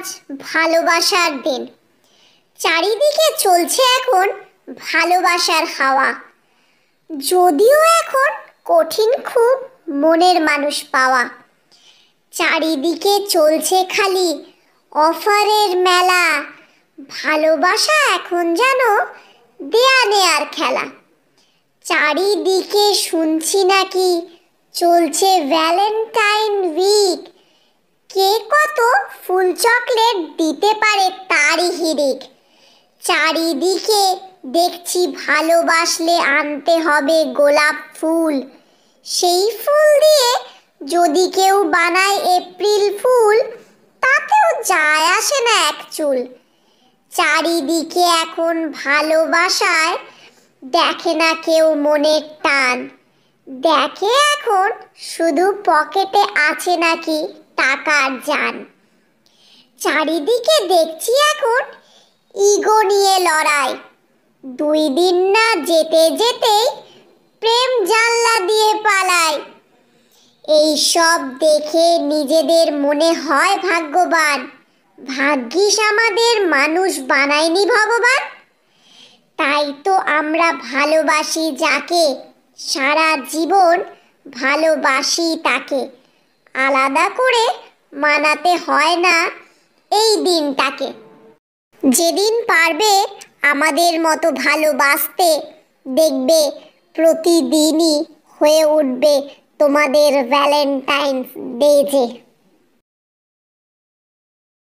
আজ ভালোবাসার দিন। চারিদিকে চলছে এখন ভালোবাসার হাওয়া। যদিও এখন কঠিন খুব মনের মানুষ পাওয়া। চারিদিকে চলছে খালি অফারের মেলা। ভালোবাসা এখন যেন দেয়া নেয়ার খেলা। চারিদিকে শুনছি নাকি চলছে ভ্যালেন্টাইন উইক। কে কত ফুল চকলেট দিতে পারে তারই হিরিক চারিদিকে দেখছি ভালোবাসলে আনতে হবে গোলাপ ফুল। সেই ফুল দিয়ে যদি কেউ বানায় এপ্রিল ফুল, তাতেও যায় আসে না এক চুল। চারিদিকে এখন ভালোবাসায় দেখে না কেউ মনের টান। দেখে এখন শুধু পকেটে আছে নাকি টাকার যান চারিদিকে দেখছি এখন ইগো নিয়ে লড়াই। দুই দিন না যেতে যেতেই প্রেম জানলা দিয়ে পালায় এই সব দেখে নিজেদের মনে হয় ভাগ্যবান। ভাগ্যিস আমাদের মানুষ বানায়নি ভগবান। তাই তো আমরা ভালোবাসি যাকে, সারা জীবন ভালোবাসি তাকে। আলাদা করে মানাতে হয় না এই দিনটাকে। যেদিন পারবে আমাদের মতো ভালোবাসতে, দেখবে প্রতিদিনই হয়ে উঠবে তোমাদের ভ্যালেন্টাইন্স ডে যে।